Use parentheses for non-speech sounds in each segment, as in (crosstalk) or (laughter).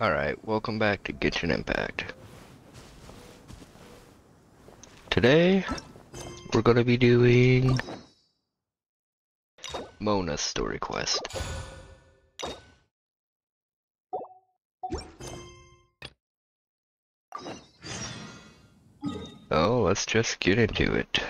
Alright, welcome back to Genshin Impact. Today, we're gonna be doing Mona's story quest. Oh, let's just get into it.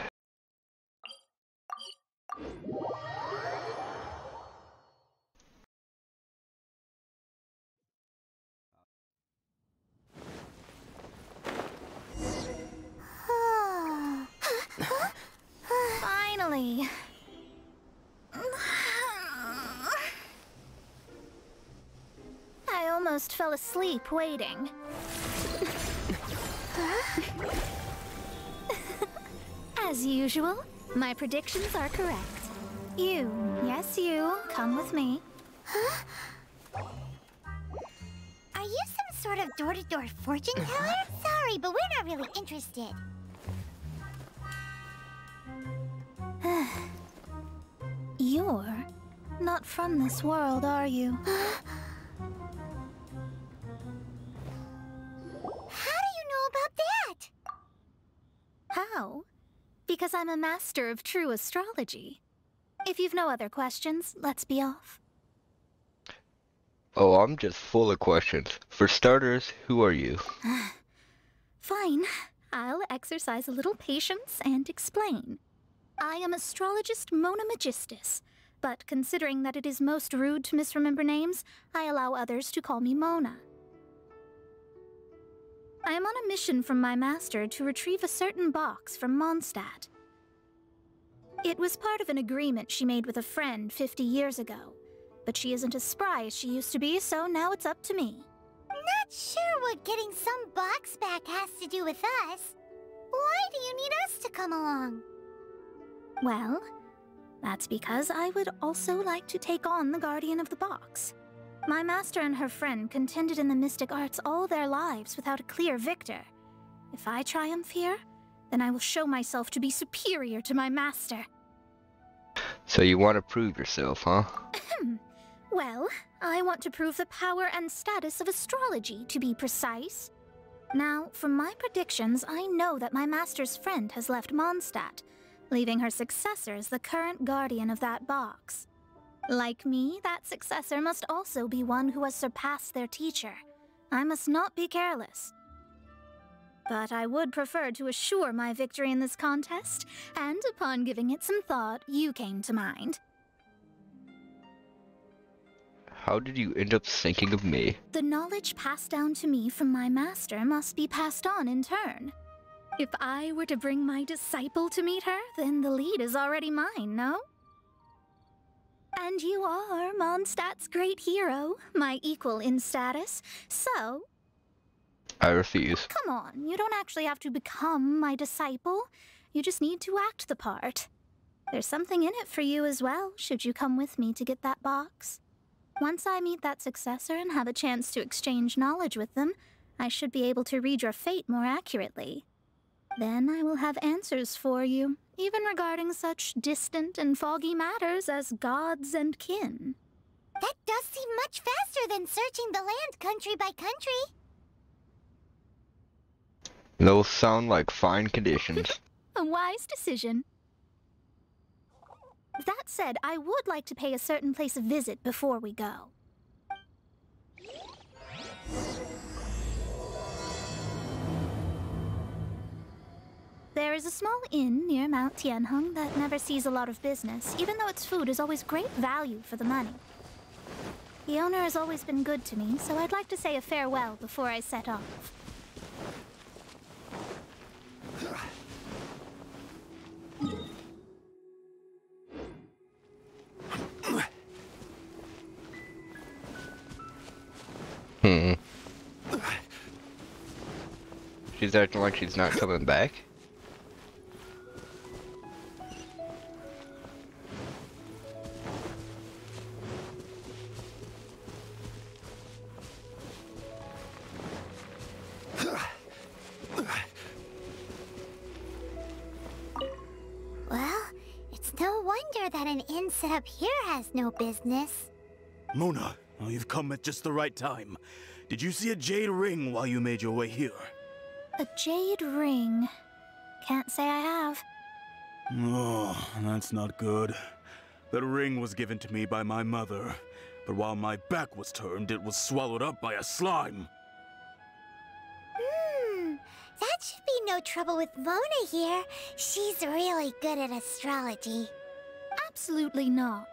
Finally. I almost fell asleep waiting. As usual, my predictions are correct. You, yes you, come with me. Are you some sort of door-to-door fortune teller? (laughs) Sorry, but we're not really interested. (sighs) You're not from this world, are you? (gasps) (gasps) I'm a master of true astrology. If you've no other questions, let's be off. Oh, I'm just full of questions. For starters, who are you? (sighs) Fine. I'll exercise a little patience and explain. I am astrologist Mona Magistus, but considering that it is most rude to misremember names, I allow others to call me Mona. I am on a mission from my master to retrieve a certain box from Mondstadt. It was part of an agreement she made with a friend 50 years ago, but she isn't as spry as she used to be, so now it's up to me. Not sure what getting some box back has to do with us. Why do you need us to come along? Well, that's because I would also like to take on the Guardian of the Box. My master and her friend contended in the mystic arts all their lives without a clear victor. If I triumph here, then I will show myself to be superior to my master. So you want to prove yourself, huh? Well, I want to prove the power and status of astrology, to be precise. Now, from my predictions, I know that my master's friend has left Mondstadt, leaving her successor as the current guardian of that box. Like me, that successor must also be one who has surpassed their teacher. I must not be careless. But I would prefer to assure my victory in this contest, and upon giving it some thought, you came to mind. How did you end up thinking of me? The knowledge passed down to me from my master must be passed on in turn. If I were to bring my disciple to meet her, then the lead is already mine, no? And you are Mondstadt's great hero, my equal in status, so I refuse. come on, you don't actually have to become my disciple. You just need to act the part. There's something in it for you as well, should you come with me to get that box. Once I meet that successor and have a chance to exchange knowledge with them, I should be able to read your fate more accurately. Then I will have answers for you, even regarding such distant and foggy matters as gods and kin. That does seem much faster than searching the land country by country. Those sound like fine conditions. (laughs) A wise decision. That said, I would like to pay a certain place a visit before we go. There is a small inn near Mount Tianheng that never sees a lot of business, even though its food is always great value for the money. The owner has always been good to me, so I'd like to say a farewell before I set off. Hmm. She's acting like she's not coming back. No business. Mona, you've come at just the right time. did you see a jade ring while you made your way here? A jade ring. Can't say I have. Oh, that's not good. That ring was given to me by my mother, but while my back was turned, it was swallowed up by a slime. Hmm, that should be no trouble with Mona here. She's really good at astrology. Absolutely not.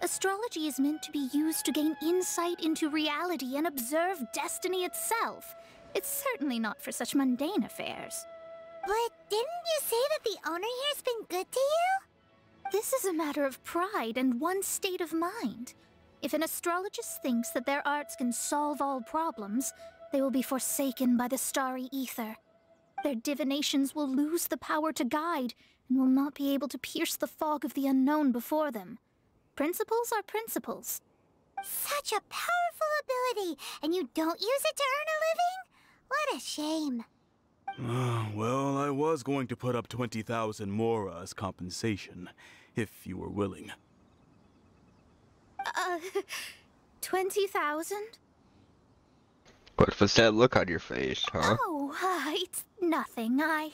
Astrology is meant to be used to gain insight into reality and observe destiny itself. It's certainly not for such mundane affairs. But didn't you say that the owner here's been good to you? This is a matter of pride and one's state of mind. If an astrologist thinks that their arts can solve all problems, they will be forsaken by the starry ether. Their divinations will lose the power to guide and will not be able to pierce the fog of the unknown before them. Principles are principles. Such a powerful ability, and you don't use it to earn a living? What a shame. Uh, well, I was going to put up 20,000 mora as compensation, if you were willing. Uh, (laughs) 20,000? What was that look on your face, huh? Oh, uh, it's nothing. I.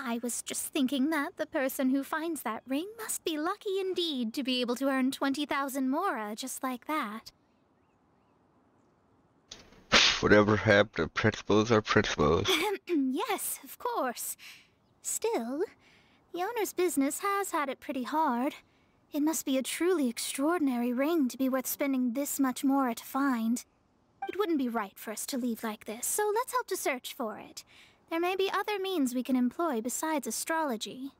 I was just thinking that the person who finds that ring must be lucky indeed to be able to earn 20,000 mora just like that. Whatever happened to principles are principles. (clears throat) yes, of course. Still, the owner's business has had it pretty hard. It must be a truly extraordinary ring to be worth spending this much mora to find. It wouldn't be right for us to leave like this, so let's help to search for it. There may be other means we can employ besides astrology.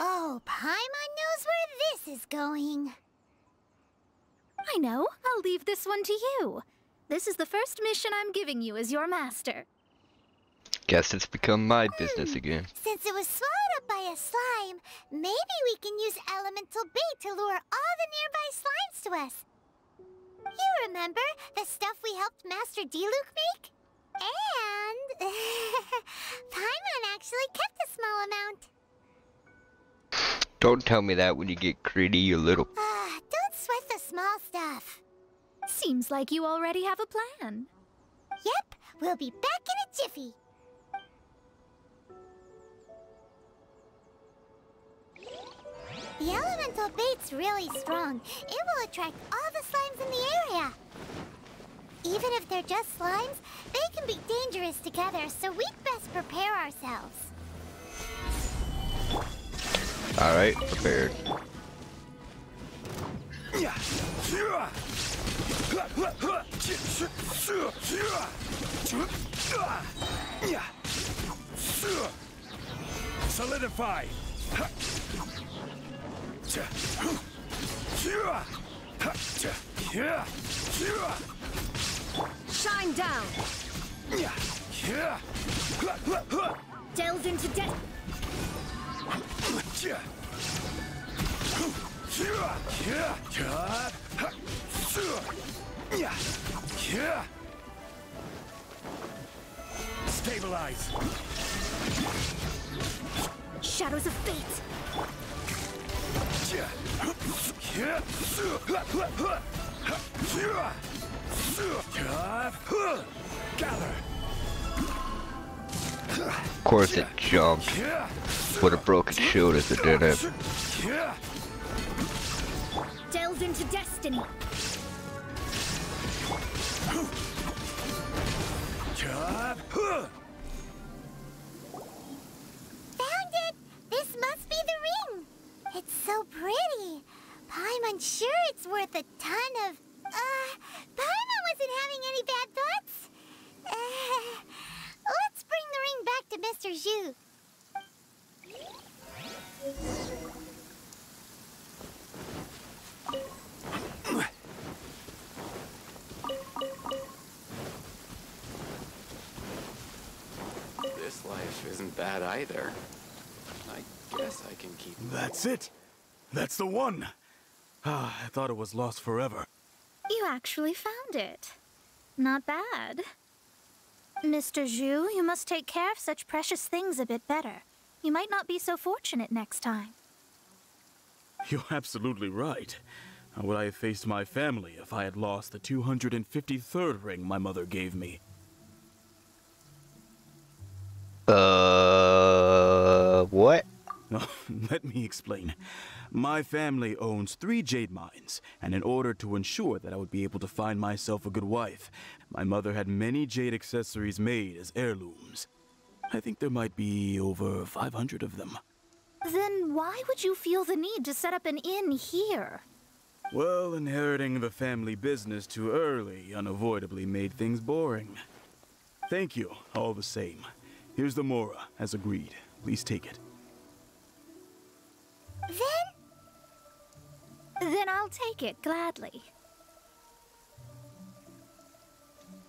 Oh, Paimon knows where this is going. I know. I'll leave this one to you. This is the first mission I'm giving you as your master. Guess it's become my hmm. business again. Since it was swallowed up by a slime, maybe we can use elemental bait to lure all the nearby slimes to us. You remember the stuff we helped Master Diluc make? And (laughs) Paimon actually kept a small amount. Don't tell me that when you get greedy, you little... Ah, don't sweat the small stuff. Seems like you already have a plan. Yep, we'll be back in a jiffy. The elemental bait's really strong. It will attract all the slimes in the area. Even if they're just slimes, they can be dangerous together, so we'd best prepare ourselves. Alright, prepared. Solidify! Yeah. Shine down! Delve into death! Stabilize! Shadows of fate! Of course it jumped. Would have broken shield if it didn't. Delve into destiny! Found it! This must be the ring! It's so pretty. I'm unsure it's worth a ton of... Uh, Paimon wasn't having any bad thoughts. Uh, let's bring the ring back to Mr. Zhu. This life isn't either. I guess I can keep. That's it! That's the one! Ah, I thought it was lost forever. You actually found it. Not bad. Mr. Zhu, you must take care of such precious things a bit better. You might not be so fortunate next time. You're absolutely right. How would I have faced my family if I had lost the 253rd ring my mother gave me? Uh, what? (laughs) Oh, let me explain. My family owns three jade mines, and in order to ensure that I would be able to find myself a good wife, my mother had many jade accessories made as heirlooms. I think there might be over 500 of them. Then why would you feel the need to set up an inn here? Well, inheriting the family business too early unavoidably made things boring. Thank you, all the same. Here's the Mora, as agreed. Please take it. Then, Then I'll take it gladly.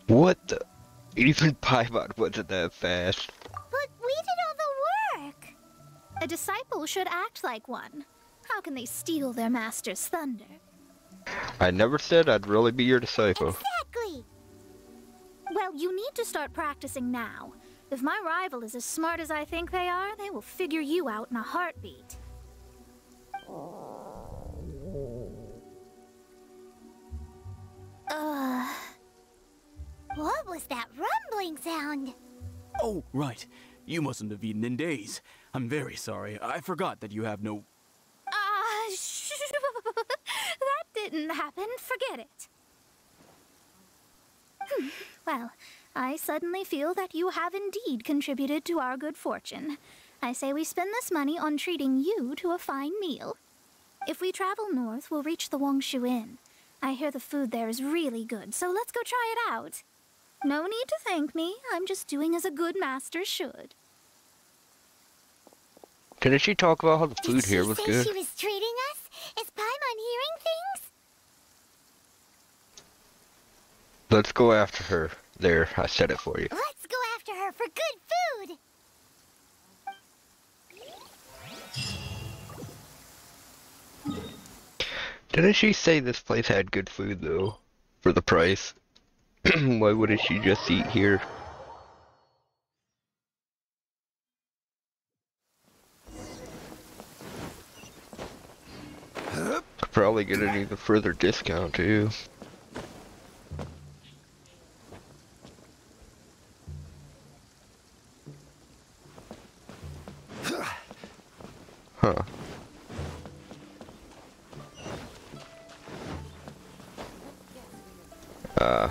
What the? Even Paimon wasn't that fast. but we did all the work. A disciple should act like one. How can they steal their master's thunder? I never said I'd really be your disciple. Exactly. Well, you need to start practicing now. If my rival is as smart as I think they are, they will figure you out in a heartbeat. Uh, What was that rumbling sound? Oh, right. You mustn't have eaten in days. I'm very sorry. I forgot that you have no. ah, sh- (laughs) that didn't happen. Forget it. Hmm, Well, I suddenly feel that you have indeed contributed to our good fortune. I say we spend this money on treating you to a fine meal. If we travel north, we'll reach the Wangshu Inn. I hear the food there is really good, so let's go try it out. No need to thank me. I'm just doing as a good master should. Didn't she talk about how the food she here was say good? she was treating us? Is Paimon hearing things? Let's go after her. There, I said it for you. Let's go after her for good food. Didn't she say this place had good food though? For the price? (clears throat) Why wouldn't she just eat here? Could probably get an even further discount too. Huh. Uh.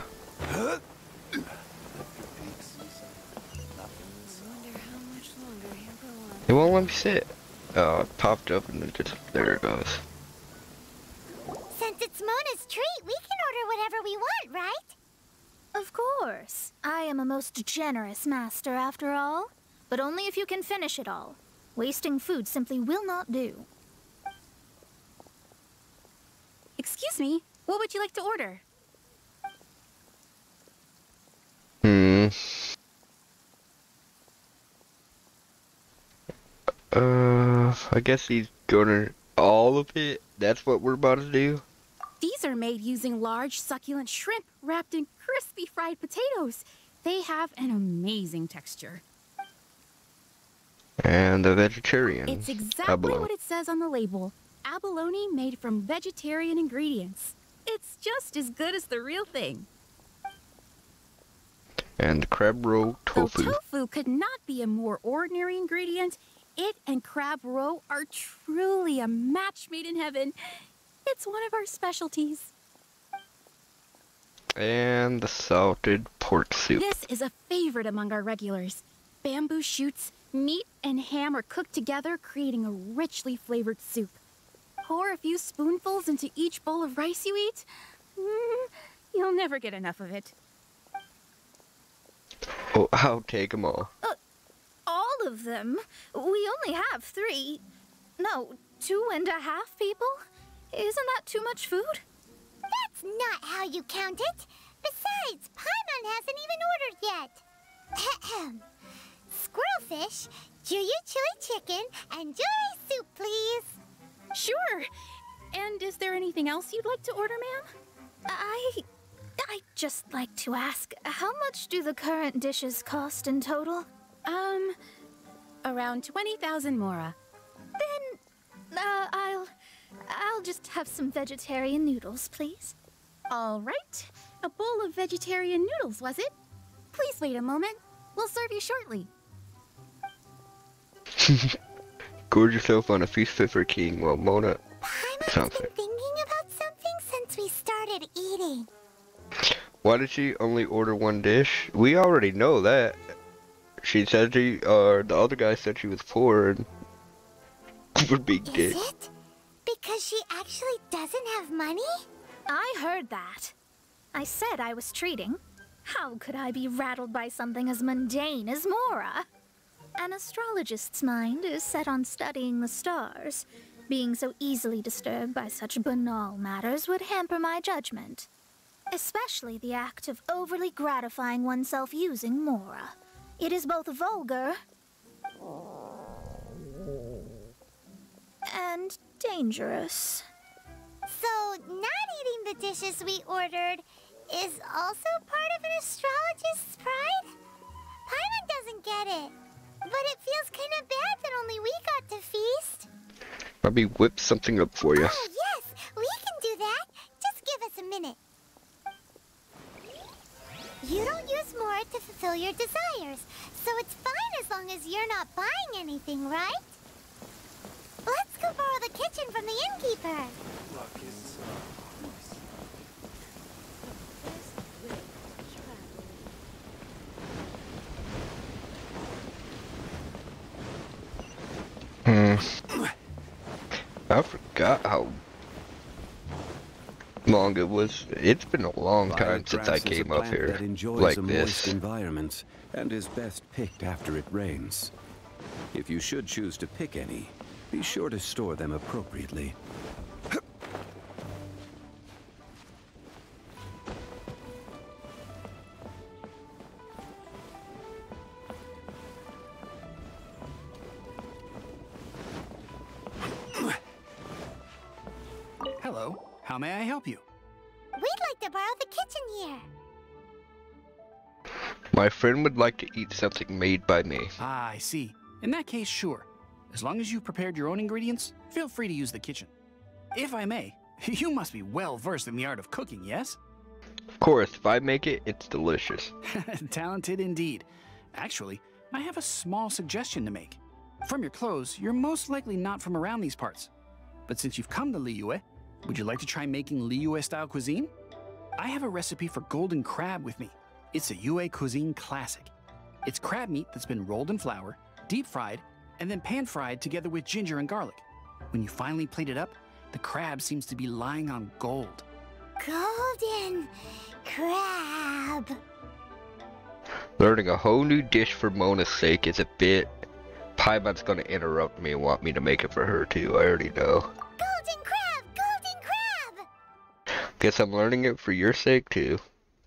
It won't let me sit. Oh, it popped up and then just there it goes. Since it's Mona's treat, we can order whatever we want, right? Of course. I am a most generous master, after all. But only if you can finish it all. Wasting food simply will not do. Excuse me, what would you like to order? Hmm. Uh, I guess he's gonna all of it. That's what we're about to do. These are made using large, succulent shrimp wrapped in crispy fried potatoes. They have an amazing texture. And the vegetarian. It's exactly abalone. what it says on the label. Abalone made from vegetarian ingredients. It's just as good as the real thing. And crab roe tofu. Though tofu could not be a more ordinary ingredient, it and crab roe are truly a match made in heaven. It's one of our specialties. And the salted pork soup. This is a favorite among our regulars. Bamboo shoots, meat, and ham are cooked together, creating a richly flavored soup. Pour a few spoonfuls into each bowl of rice you eat. Mm, you'll never get enough of it. (laughs) Oh, I'll take them all. All of them? We only have three. No, two and a half people? Isn't that too much food? That's not how you count it. Besides, Paimon hasn't even ordered yet. (clears throat) Squirrelfish, Jueyun chili chicken, and jewelry soup, please. Sure. And is there anything else you'd like to order, ma'am? I. I'd just like to ask how much do the current dishes cost in total? Um, around 20,000 mora. Then. Uh, I'll. I'll just have some vegetarian noodles, please. All right. A bowl of vegetarian noodles, was it? Please wait a moment. We'll serve you shortly. (laughs) Gorge yourself on a feast fit for king while Mona Paimon's Sounds been thinking about something since we started eating. Why did she only order one dish? We already know that. She said she, uh, the other guy said she was poor and (laughs) would be Is dick. it? Because she actually doesn't have money? I heard that. I said I was treating. How could I be rattled by something as mundane as Mora? An astrologist's mind is set on studying the stars. Being so easily disturbed by such banal matters would hamper my judgment. Especially the act of overly gratifying oneself using Mora. It is both vulgar and dangerous. So, not eating the dishes we ordered is also part of an astrologist's pride? Paimon doesn't get it. But it feels kind of bad that only we got to feast. Let me whip something up for you. Oh, yes, we can do that. Just give us a minute. You don't use more to fulfill your desires, so it's fine as long as you're not buying anything, right? Let's go borrow the kitchen from the innkeeper. I forgot how long it was. It's been a long time Violet since I grass is a came up here like this. moist environment and is best picked after it rains. If you should choose to pick any, be sure to store them appropriately. Friend would like to eat something made by me. Ah, I see. In that case, sure. As long as you've prepared your own ingredients, feel free to use the kitchen. If I may, (laughs) you must be well versed in the art of cooking, yes? Of course, if I make it, it's delicious. (laughs) Talented indeed. Actually, I have a small suggestion to make. From your clothes, you're most likely not from around these parts. But since you've come to Liyue, would you like to try making Liyue style cuisine? I have a recipe for golden crab with me. It's a Yue cuisine classic. It's crab meat that's been rolled in flour, deep fried, and then pan fried together with ginger and garlic. When you finally plate it up, the crab seems to be lying on gold. Golden crab. Learning a whole new dish for Mona's sake is a bit. Paimon's gonna interrupt me and want me to make it for her too. I already know. Golden crab! Golden crab! Guess I'm learning it for your sake too.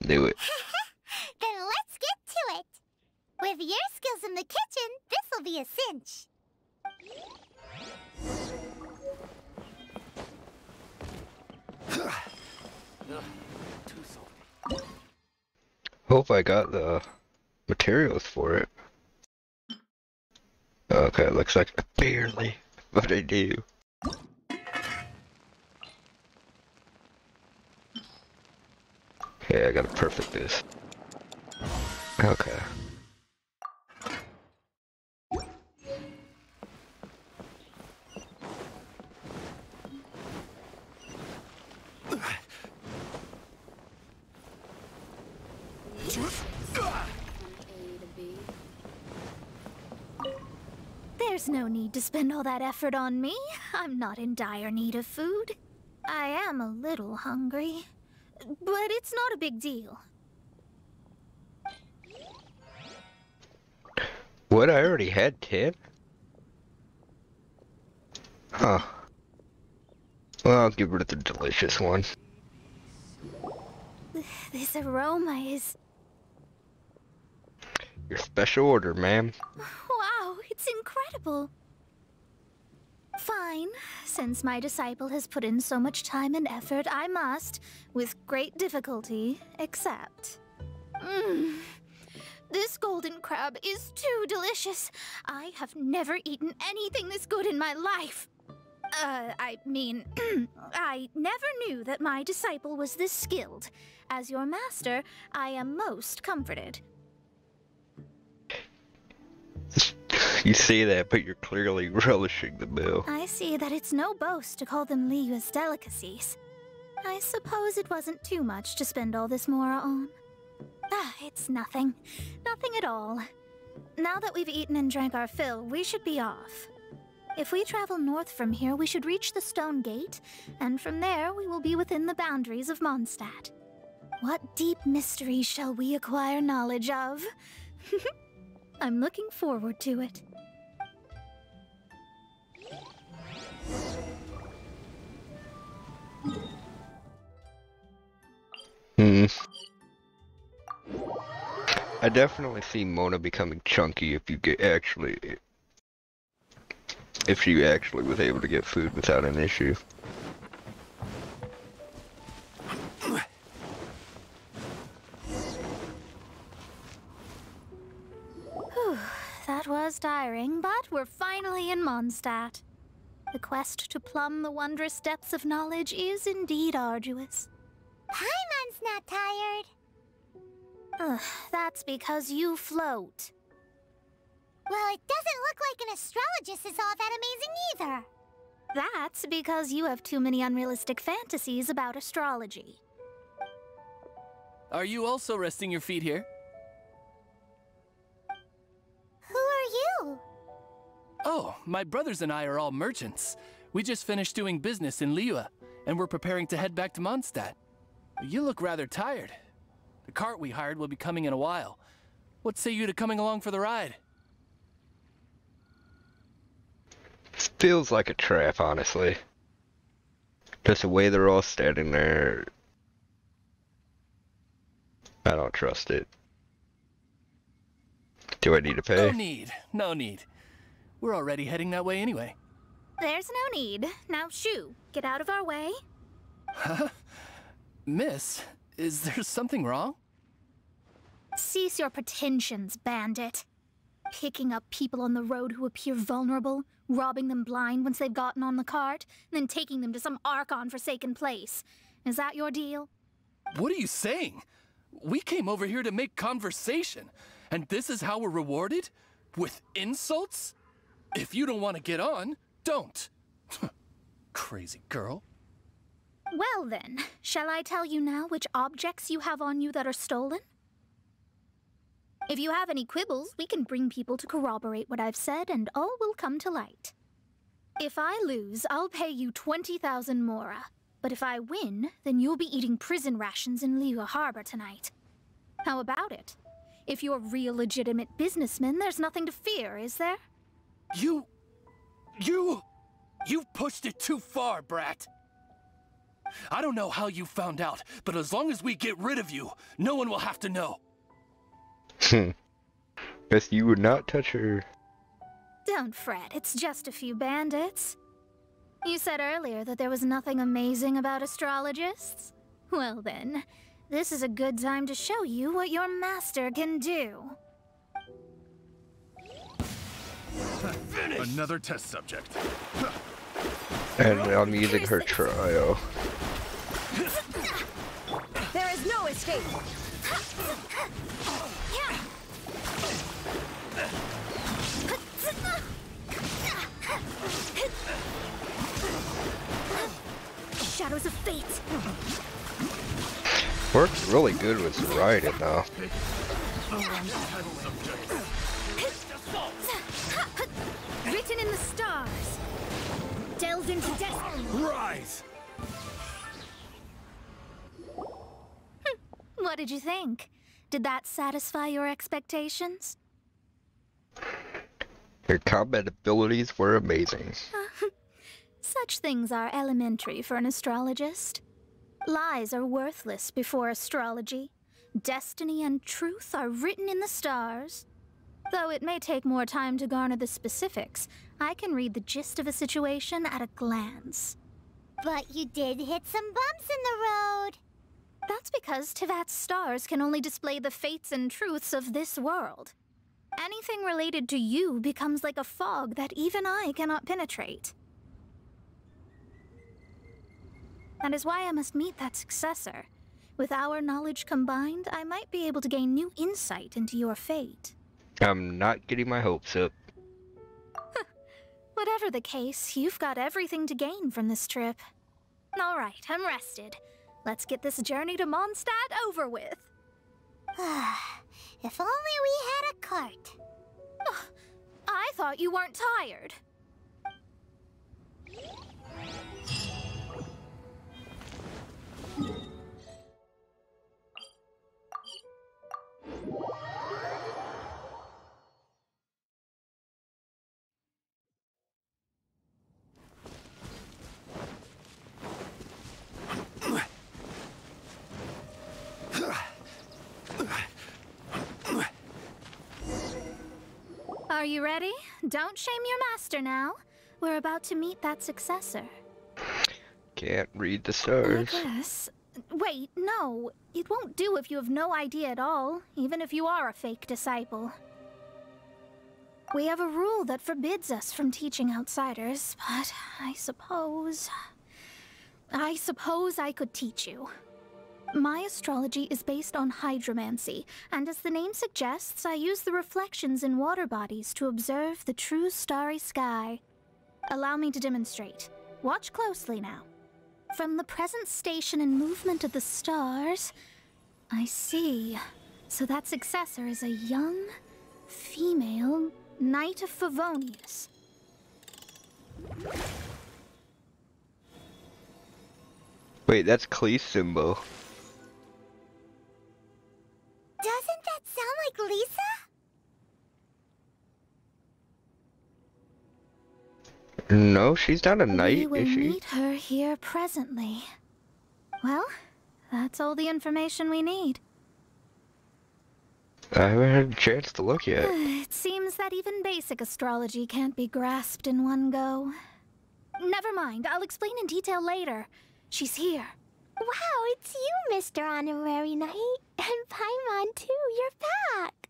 Knew it. (laughs) then let's get to it. With your skills in the kitchen, this'll a cinch. Hope I got the materials for it. Okay, looks like I barely, but I do. Okay, I gotta perfect this. Okay. No need to spend all that effort on me. I'm not in dire need of food. I am a little hungry, but it's not a big deal. What? I already had 10? Huh. Well, I'll get rid of the delicious one. This aroma is. Your special order, ma'am. Wow, it's incredible. Fine. Since my disciple has put in so much time and effort, I must, with great difficulty, accept. Mmm. This golden crab is too delicious. I have never eaten anything this good in my life. Uh, I mean, (clears throat) I never knew that my disciple was this skilled. As your master, I am most comforted. You say that, but you're clearly (laughs) relishing the meal. I see that it's no boast to call them Liyue's delicacies. I suppose it wasn't too much to spend all this mora on. Ah, it's nothing. Nothing at all. Now that we've eaten and drank our fill, we should be off. If we travel north from here, we should reach the Stone Gate, and from there we will be within the boundaries of Mondstadt. What deep mystery shall we acquire knowledge of? (laughs) I'm looking forward to it. Hmm. I definitely see Mona becoming chunky if you get actually if she actually was able to get food without an issue. That was tiring, but we're finally in Mondstadt. The quest to plumb the wondrous depths of knowledge is indeed arduous. Paimon's not tired. Ugh, that's because you float. Well, it doesn't look like an astrologist is all that amazing either. That's because you have too many unrealistic fantasies about astrology. Are you also resting your feet here? Oh, my brothers and I are all merchants. We just finished doing business in Liyue, and we're preparing to head back to Mondstadt. You look rather tired. The cart we hired will be coming in a while. What say you to coming along for the ride? Feels like a trap, honestly. Just the way they're all standing there. I don't trust it. Do I need to pay? No need, no need. We're already heading that way anyway. There's no need. Now, shoo, get out of our way. Huh? Miss, is there something wrong? Cease your pretensions, bandit. Picking up people on the road who appear vulnerable, robbing them blind once they've gotten on the cart, and then taking them to some Archon forsaken place. Is that your deal? What are you saying? We came over here to make conversation, and this is how we're rewarded? With insults? If you don't want to get on, don't. (laughs) Crazy girl. Well then, shall I tell you now which objects you have on you that are stolen? If you have any quibbles, we can bring people to corroborate what I've said and all will come to light. If I lose, I'll pay you 20,000 mora. But if I win, then you'll be eating prison rations in Liyue Harbor tonight. How about it? If you're real legitimate businessmen, there's nothing to fear, is there? You. You. You've pushed it too far, brat. I don't know how you found out, but as long as we get rid of you, no one will have to know. Hmm. Guess you would not touch her. Don't fret, it's just a few bandits. You said earlier that there was nothing amazing about astrologists? Well then, this is a good time to show you what your master can do. Another test subject. And I'm using her trial. There is no escape. Shadows of fate. Works really good with Zoraiden though. Written in the stars. Delved into destiny. Rise! Hmm. What did you think? Did that satisfy your expectations? Her combat abilities were amazing. (laughs) Such things are elementary for an astrologist. Lies are worthless before astrology. Destiny and truth are written in the stars. Though it may take more time to garner the specifics, I can read the gist of a situation at a glance. But you did hit some bumps in the road. That's because Teyvat's stars can only display the fates and truths of this world. Anything related to you becomes like a fog that even I cannot penetrate. That is why I must meet that successor. With our knowledge combined, I might be able to gain new insight into your fate. I'm not getting my hopes up. Whatever the case, you've got everything to gain from this trip. All right, I'm rested. Let's get this journey to Mondstadt over with. (sighs) if only we had a cart. (sighs) I thought you weren't tired. You ready? Don't shame your master now. We're about to meet that successor. Can't read the stars. guess. Wait, no. It won't do if you have no idea at all, even if you are a fake disciple. We have a rule that forbids us from teaching outsiders, but I suppose. I suppose I could teach you. My astrology is based on hydromancy, and as the name suggests, I use the reflections in water bodies to observe the true starry sky. Allow me to demonstrate. Watch closely now. From the present station and movement of the stars, I see. So that successor is a young, female Knight of Favonius. Wait, that's Klee's symbol. Doesn't that sound like Lisa? No, she's not a we knight, will is she? meet her here presently. Well, that's all the information we need. I haven't had a chance to look yet. (sighs) It seems that even basic astrology can't be grasped in one go. Never mind, I'll explain in detail later. She's here. Wow, it's you, Mr. Honorary Knight. (laughs) And Paimon, too. You're back.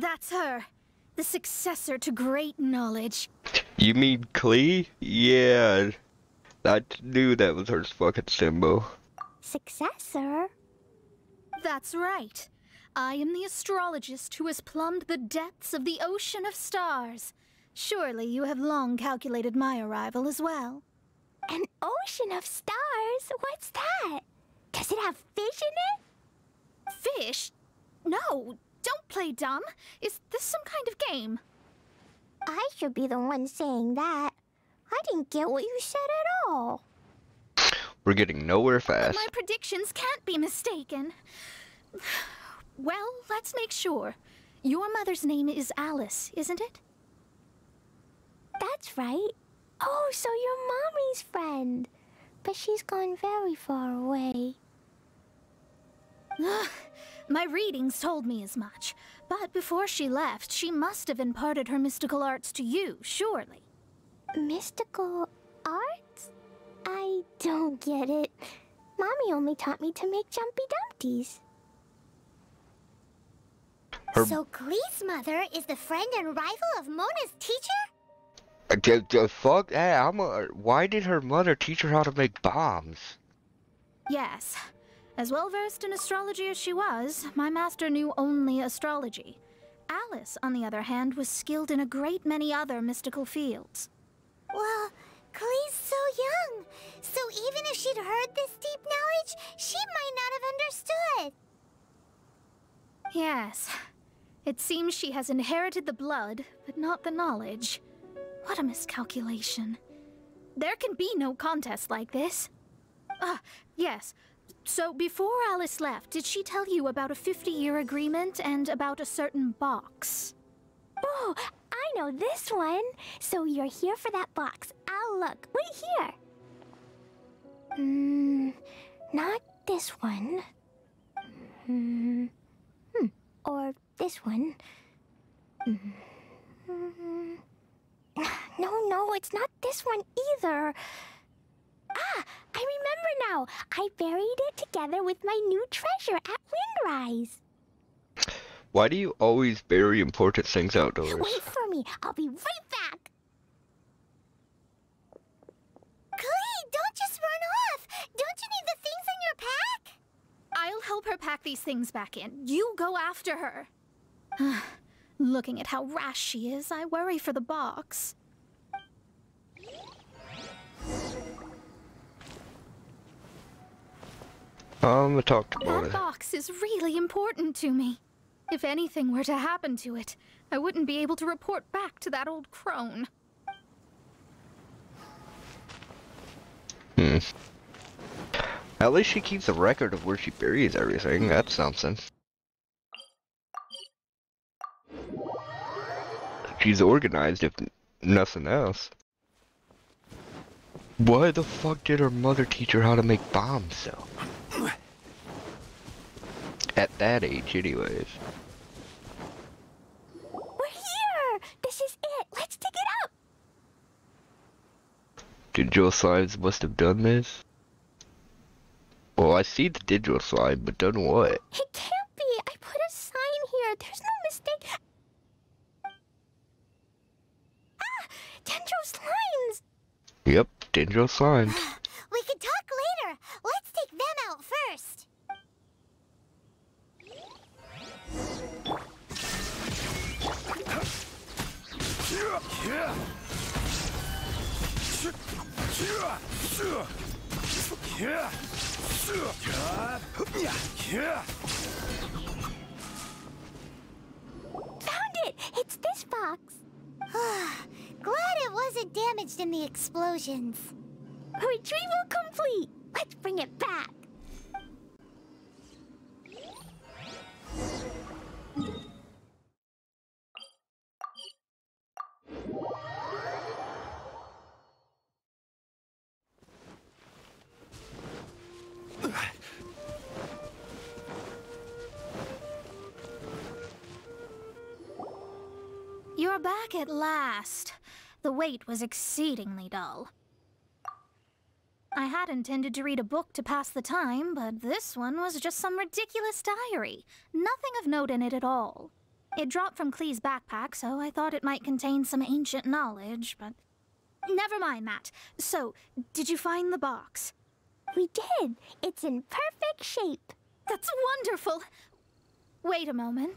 That's her. The successor to great knowledge. You mean Klee? Yeah. I knew that was her fucking symbol. Successor? That's right. I am the astrologist who has plumbed the depths of the ocean of stars. Surely you have long calculated my arrival as well. An ocean of stars? What's that? Does it have fish in it? Fish? No, don't play dumb. Is this some kind of game? I should be the one saying that. I didn't get what you said at all. We're getting nowhere But fast. my predictions can't be mistaken. Well, let's make sure. Your mother's name is Alice, isn't it? That's right. Oh, so you're Mommy's friend. But she's gone very far away. (sighs) My readings told me as much. But before she left, she must have imparted her mystical arts to you, surely. Mystical arts? I don't get it. Mommy only taught me to make jumpy dumpties. Her- So Klee's mother is the friend and rival of Mona's teacher? Uh, the- the fuck that? I'm a, why did her mother teach her how to make bombs? Yes. As well versed in astrology as she was, my master knew only astrology. Alice, on the other hand, was skilled in a great many other mystical fields. Well, Klee's so young. So even if she'd heard this deep knowledge, she might not have understood. Yes. It seems she has inherited the blood, but not the knowledge. What a miscalculation. There can be no contest like this. Ah, yes. So before Alice left, did she tell you about a 50-year agreement and about a certain box? Oh, I know this one. So you're here for that box. I'll look. Wait here. Hmm, not this one. Hmm, hmm. Or this one. Hmm. No, no, it's not this one either. Ah, I remember now. I buried it together with my new treasure at Windrise. Why do you always bury important things outdoors? Wait for me. I'll be right back. Klee, don't just run off. Don't you need the things in your pack? I'll help her pack these things back in. You go after her. (sighs) (sighs) Looking at how rash she is, I worry for the box. I'm gonna talk to That box is really important to me. If anything were to happen to it, I wouldn't be able to report back to that old crone. Hmm. At least she keeps a record of where she buries everything. That's something. She's organized, if nothing else. Why the fuck did her mother teach her how to make bombs, though? At that age, anyways. We're here! This is it! Let's dig it up! Digital slimes must have done this? Well, I see the digital slime, but done what? It can't be! I put a sign here! There's no mistake! Ah! Dendro slimes! Yep, digital back at last. The wait was exceedingly dull. I had intended to read a book to pass the time, but this one was just some ridiculous diary. Nothing of note in it at all. It dropped from Klee's backpack, so I thought it might contain some ancient knowledge, but... Never mind that. So, did you find the box? We did! It's in perfect shape! That's wonderful! Wait a moment.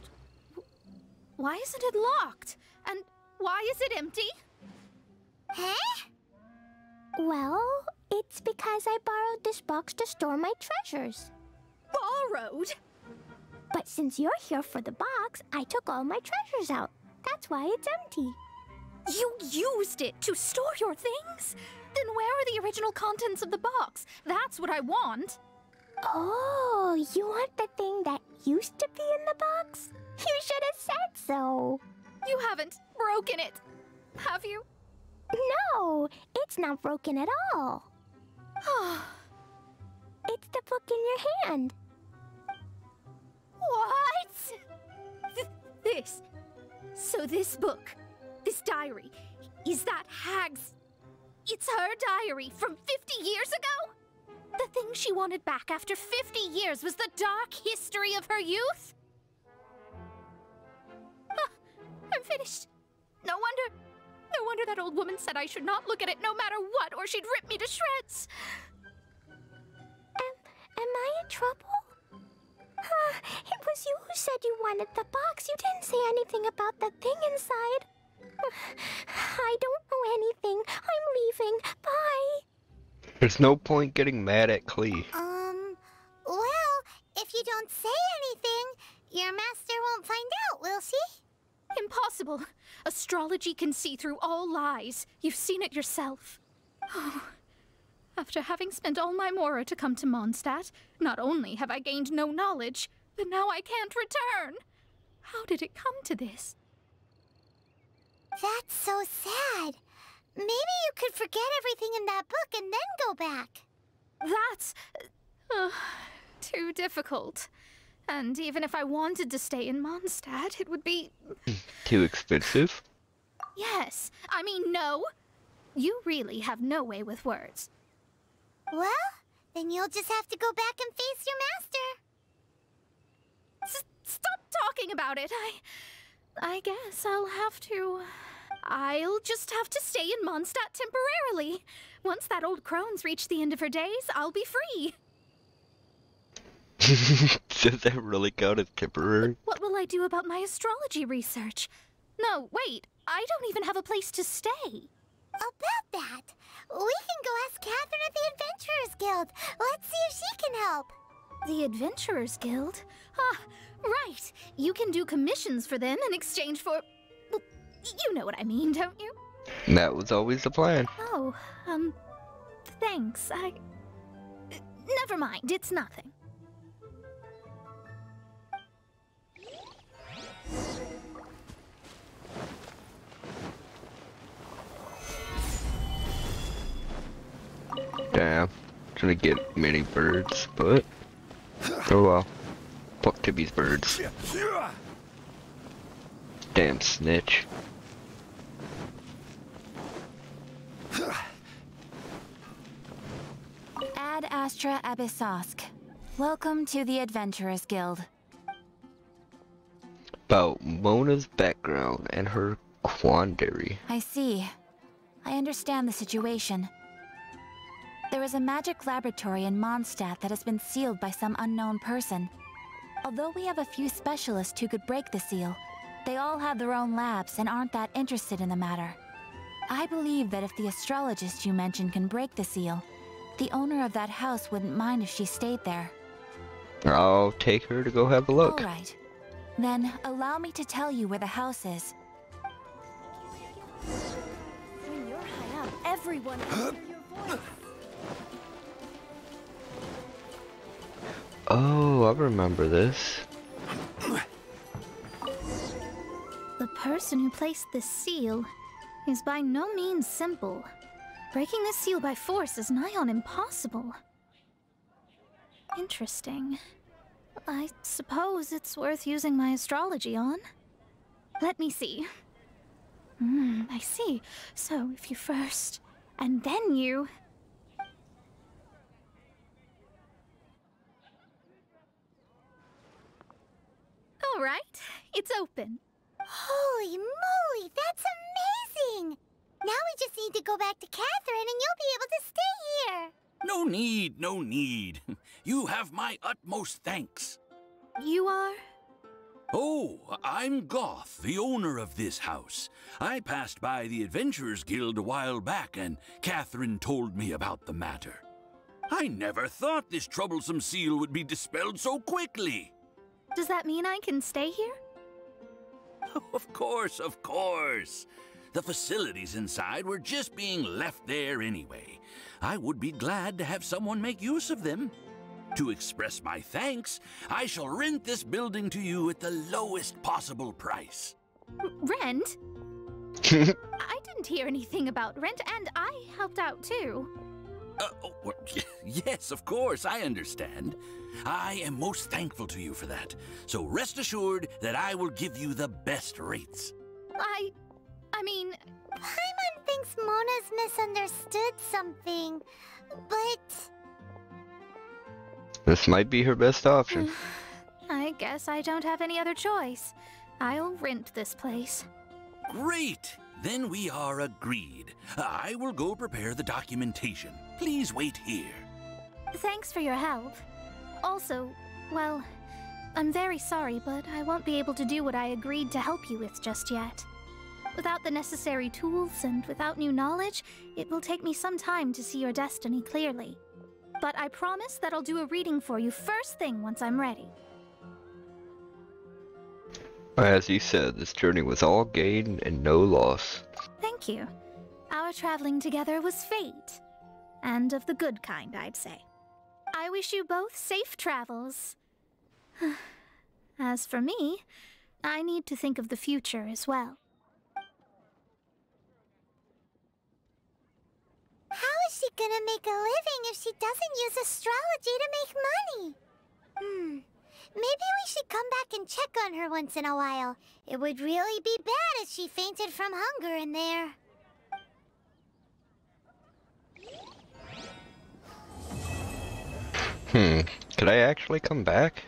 Why isn't it locked? And why is it empty? Huh? Well, it's because I borrowed this box to store my treasures. Borrowed? But since you're here for the box, I took all my treasures out. That's why it's empty. You used it to store your things? Then where are the original contents of the box? That's what I want. Oh, you want the thing that used to be in the box? You should have said so. You haven't broken it, have you? No, it's not broken at all. (sighs) it's the book in your hand. What? Th- this. So this book, this diary, is that Hag's. It's her diary from 50 years ago? The thing she wanted back after 50 years was the dark history of her youth? I'm finished. No wonder. No wonder that old woman said I should not look at it no matter what, or she'd rip me to shreds. Am, am I in trouble? Huh, it was you who said you wanted the box. You didn't say anything about the thing inside. (sighs) I don't know anything. I'm leaving. Bye. There's no point getting mad at Klee. Um, well, if you don't say anything, your master won't find out, will she? Impossible. Astrology can see through all lies. You've seen it yourself. Oh. After having spent all my Mora to come to Mondstadt, not only have I gained no knowledge, but now I can't return. How did it come to this? That's so sad. Maybe you could forget everything in that book and then go back. That's. Uh, too difficult. And even if I wanted to stay in Mondstadt, it would be. Too expensive? Yes. I mean, no. You really have no way with words. Well, then you'll just have to go back and face your master. S- stop talking about it. I. I guess I'll have to. I'll just have to stay in Mondstadt temporarily. Once that old crone's reached the end of her days, I'll be free. (laughs) Does that really count as temporary? What will I do about my astrology research? No, wait, I don't even have a place to stay. About that, we can go ask Katheryne at the Adventurers Guild. Let's see if she can help. The Adventurers Guild? Ah, right. You can do commissions for them in exchange for. Well, you know what I mean, don't you? That was always the plan. Oh, um, thanks. I. Never mind, it's nothing. Damn. Trying to get many birds, but. Oh well. Fuck Timmie's birds. Damn snitch. Ad Astra Abyssosque. Welcome to the Adventurers Guild. About Mona's background and her quandary. I see. I understand the situation. There is a magic laboratory in Mondstadt that has been sealed by some unknown person. Although we have a few specialists who could break the seal, they all have their own labs and aren't that interested in the matter. I believe that if the astrologist you mentioned can break the seal, the owner of that house wouldn't mind if she stayed there. I'll take her to go have a look. All right. Then allow me to tell you where the house is. When you're high up, everyone can hear your voice. Oh, I remember this. The person who placed this seal is by no means simple. Breaking this seal by force is nigh on impossible. Interesting. I suppose it's worth using my astrology on. Let me see. Hmm, I see. So if you first, and then you. All right, it's open. Holy moly, that's amazing! Now we just need to go back to Katheryne and you'll be able to stay here. No need, no need. (laughs) You have my utmost thanks. You are? Oh, I'm Goth, the owner of this house. I passed by the Adventurers Guild a while back, and Katheryne told me about the matter. I never thought this troublesome seal would be dispelled so quickly. Does that mean I can stay here? (laughs) Of course, of course. The facilities inside were just being left there anyway. I would be glad to have someone make use of them. To express my thanks, I shall rent this building to you at the lowest possible price. Rent? (laughs) I didn't hear anything about rent, and I helped out too. Uh, oh, well, (laughs) yes, of course, I understand. I am most thankful to you for that. So rest assured that I will give you the best rates. I. I mean, Paimon thinks Mona's misunderstood something, but This might be her best option. (sighs) I guess I don't have any other choice. I'll rent this place. Great! Then we are agreed. I will go prepare the documentation. Please wait here. Thanks for your help. Also, well, I'm very sorry, but I won't be able to do what I agreed to help you with just yet. Without the necessary tools and without new knowledge, it will take me some time to see your destiny clearly. But I promise that I'll do a reading for you first thing once I'm ready. As you said, this journey was all gain and no loss. Thank you. Our traveling together was fate. And of the good kind, I'd say. I wish you both safe travels. (sighs) As for me, I need to think of the future as well. how is she gonna make a living if she doesn't use astrology to make money? Hmm. Maybe we should come back and check on her once in a while. It would really be bad if she fainted from hunger in there. Hmm, could I actually come back?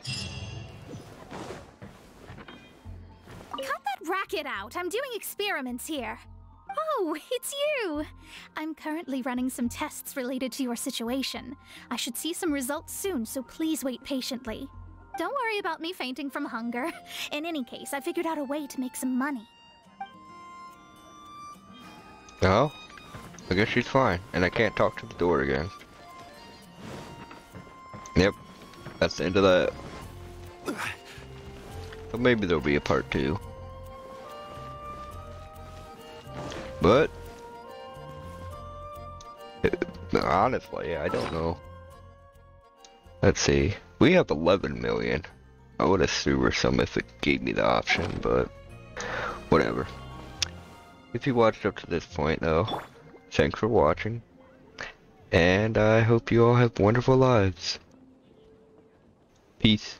Cut that racket out! I'm doing experiments here. Oh, it's you! I'm currently running some tests related to your situation. I should see some results soon, so please wait patiently. don't worry about me fainting from hunger. (laughs) In any case, I figured out a way to make some money. No? I guess she's fine, and I can't talk to the door again. Yep, that's the end of that. But maybe there'll be a part two. But, honestly, I don't know. Let's see. We have 11 million. I would assume some if it gave me the option, but whatever. If you watched up to this point, though, thanks for watching. And I hope you all have wonderful lives. Peace.